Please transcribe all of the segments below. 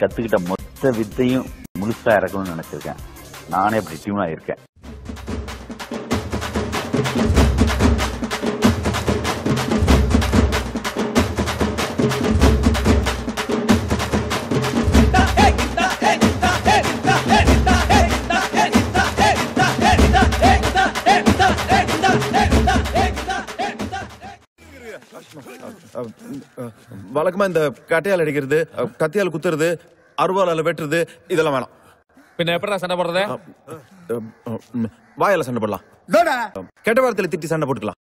கத்துக்கிட்ட மொத்த வித்தையும் முழுசா இறக்கணும்னு நினைச்சிருக்கேன். நானே அப்படி டியூனா இருக்கேன் வழக்கமா இந்த கட்டையால் அடிக்கிறது கத்தியால் குத்துறது அருவாளால வெட்டுறது இதெல்லாம் வேணாம். பின்ன எப்படா சண்டை போடுறது? வாயால சண்டை போடலாம். கெட்ட வார்த்தையில திட்டி சண்டை போட்டுக்கலாம்.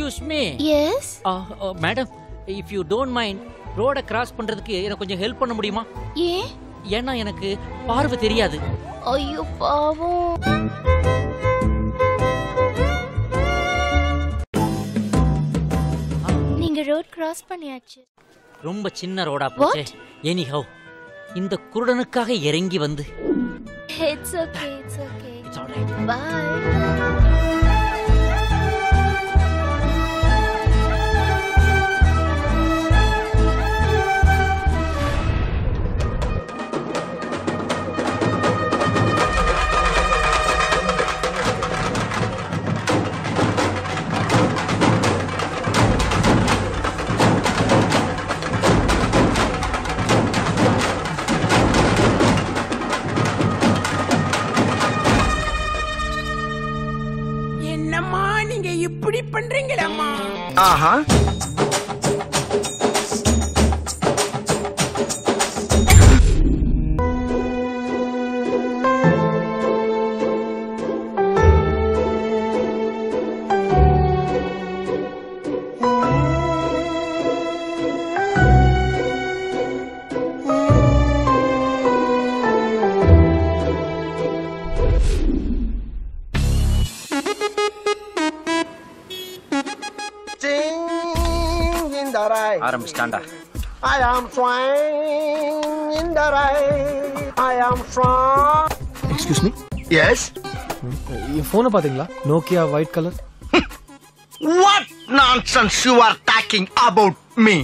Excuse me yes madam if you don't mind ரோட கிராஸ் பண்றதுக்கு எனக்கு கொஞ்சம் ஹெல்ப் பண்ண முடியுமா? ஏன்? ஏன்னா எனக்கு பார்வை தெரியாது. ஐயோ பாவம். நீங்க ரோட் கிராஸ் பண்ணியாச்சு. ரொம்ப சின்ன ரோடா போச்சே. எனி ஹவ் இந்த குருடனுக்காக இறங்கி வந்து. It's okay it's okay it's alright bye Uh huh. ஆரம்பிச்சிட்டாண்டா I am swine in the rain. I am strong. Excuse me Yes. என் ஃபோனை பாத்தீங்களா? Nokia white colour What nonsense you are talking about me?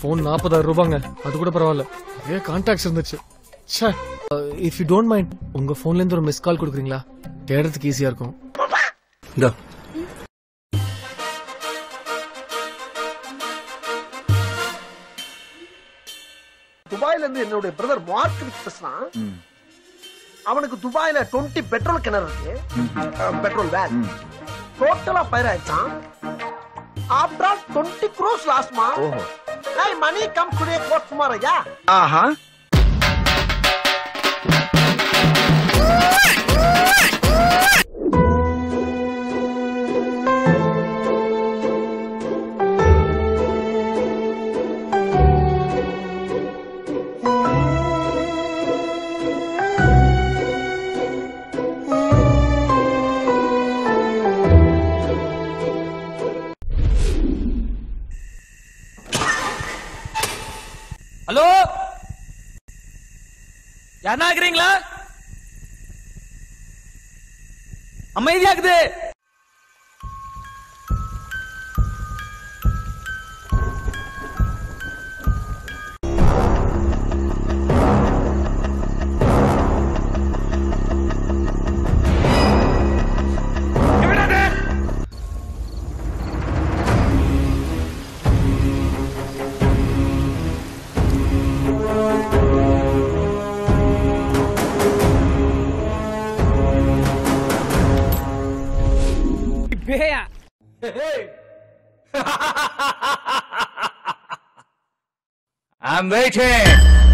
Phone நாற்பதாயிரம் ரூபாங்க. அது கூட பரவாயில்ல. நிறைய கான்டாக்ட்ஸ் இருந்துச்சு. ச்சே. இஃப் யூ டோன்ட் மைண்ட் உங்க ஃபோன்ல இருந்து ஒரு மிஸ் கால் கொடுக்குறீங்களா? தேடுறதுக்கு ஈஸியா இருக்கும். துபாயில இருந்து என்னுடைய பிரதர் மார்க் பேசுறான் அவனுக்கு துபாயில 20 பெட்ரோல் கிணறு இருக்கு. பெட்ரோல் வேன் டோட்டலா பயிர் ஆயிடுச்சான் ஆஃப்டர் ஆல் 20 க்ரோஸ் லாஸ்மா money come today code tomorrow யா ஆஹா. दे 别呀！嘿嘿，哈哈哈哈哈哈哈哈哈哈哈！I'm waiting.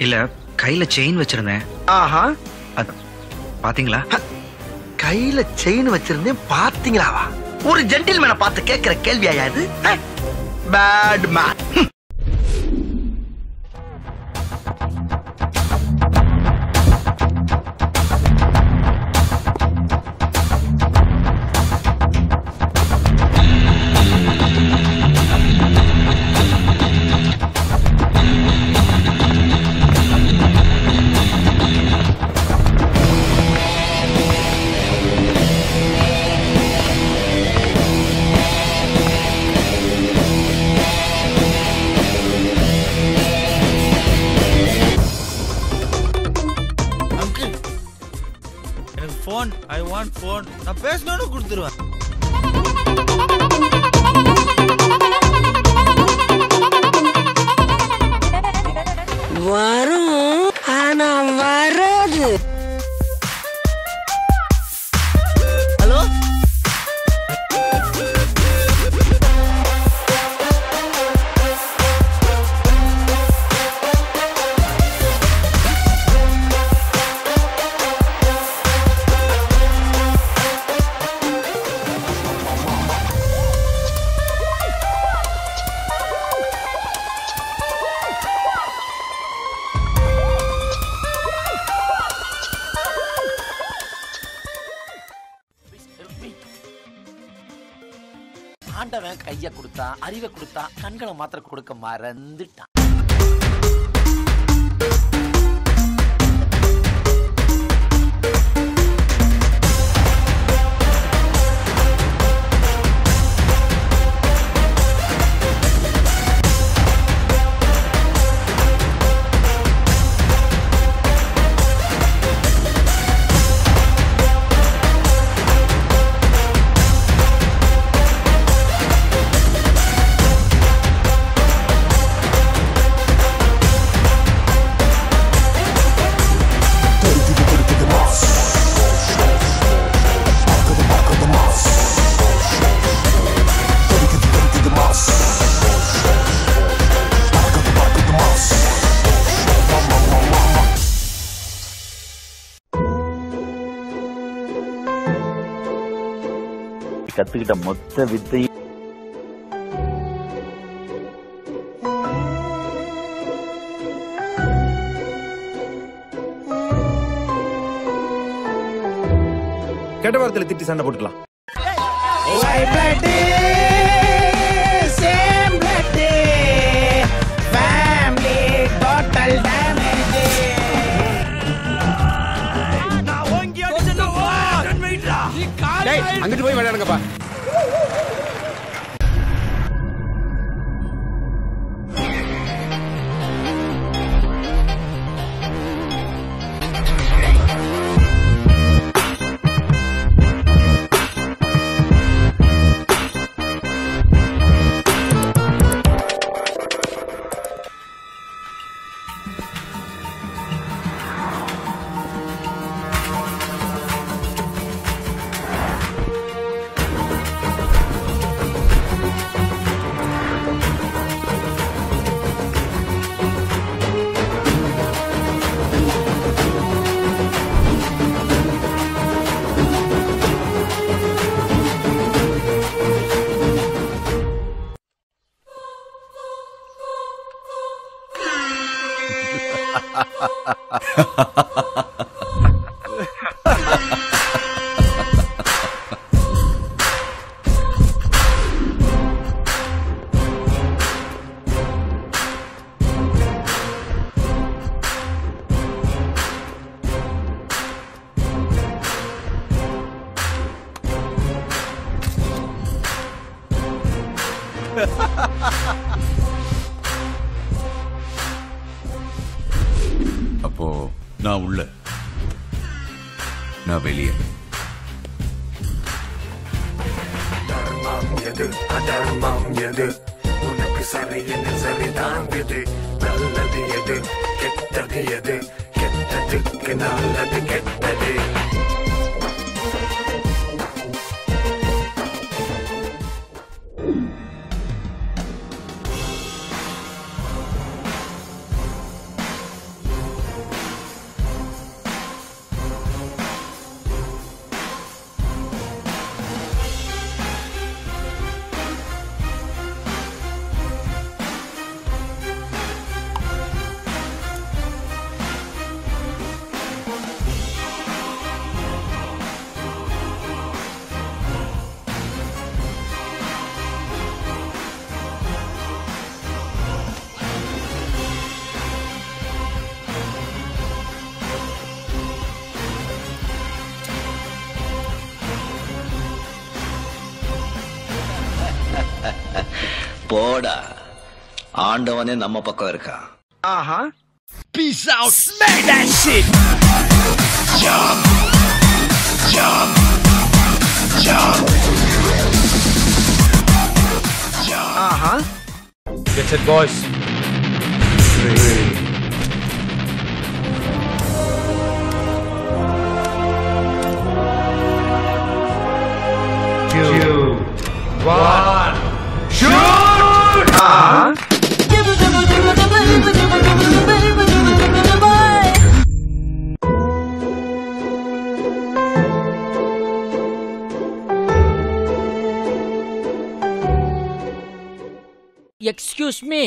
இல்ல கையில செயின் வச்சிருந்தேன். ஆஹா. அது பாத்தீங்களா? கையில செயின் வச்சிருந்தேன் பாத்தீங்களாவா? ஒரு ஜென்டில்மேனை பார்த்து கேட்கிற கேள்வியா இது? பேட் மேன் வாண்ட் ஃபோன் நான் பேசணும்னு கொடுத்துருவேன். வரும் ஆண்டவன் கைய கொடுத்தா அறிவை கொடுத்தா கண்களை மாத்திர கொடுக்க மறந்துட்டான். கத்துக்கிட்ட மொத்த வித்தையும் கெட்ட வார்த்தையில திட்டி சண்டை போட்டுக்கலாம். 哈哈哈哈哈哈。நான் உள்ள. நான் வெளியே. தர்மம் எது? அதர்மம் எது? உனக்கு சரி என்ன சரிதான் எது நல்லது எது? கெட்டது எது? கெட்டதுக்கு நல்லது கெட்ட போடா ஆண்டவனே நம்ம பக்கம் இருக்கான் ஆஹா Peace out. Smack that shit. Jump. Jump. Jump. Jump. Uh-huh. Get it, boys. Two, one, Excuse me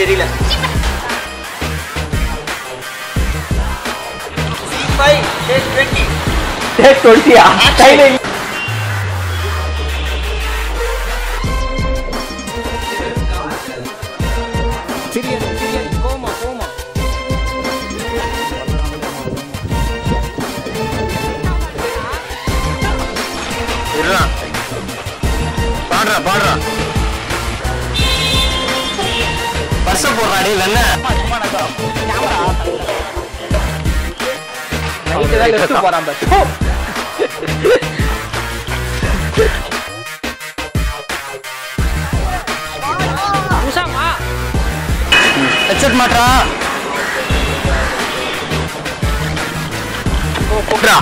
तेरी लग भाई ट्वेंटी ट्वेंटी आता ही नहीं। போடுறாடி வெண்ண. போறான் ஹெட்செட் மாட்டா போடுறா